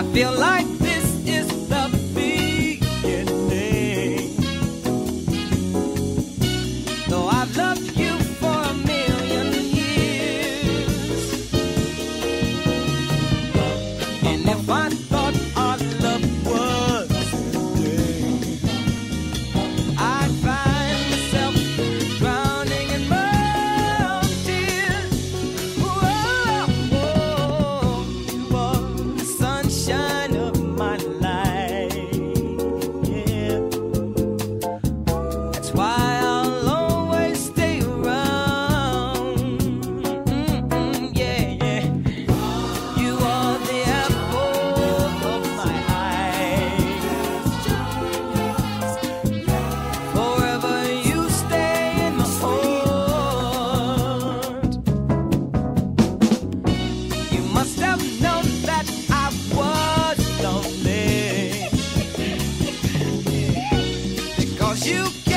I feel like this is You